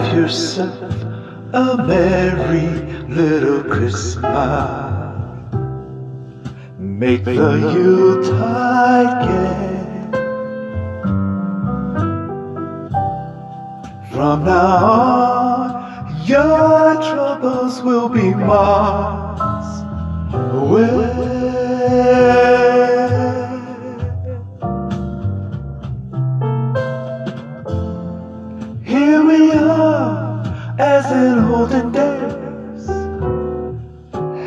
Have yourself a merry little Christmas. Make the Yuletide gay. From now on, your troubles will be miles away. In olden days,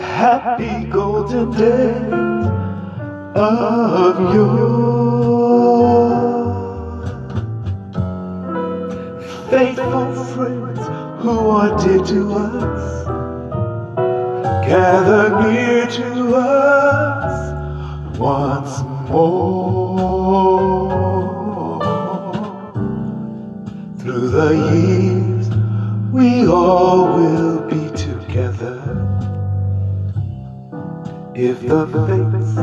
happy golden days of yore. Faithful friends who are dear to us, gather near to us once more. Through the years, we all will be together. If the fates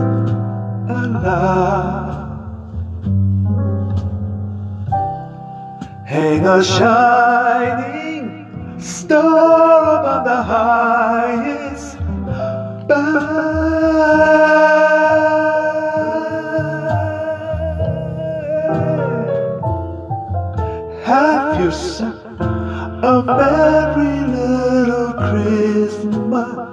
allow, hang a shining star above the highest bough. Have yourself now.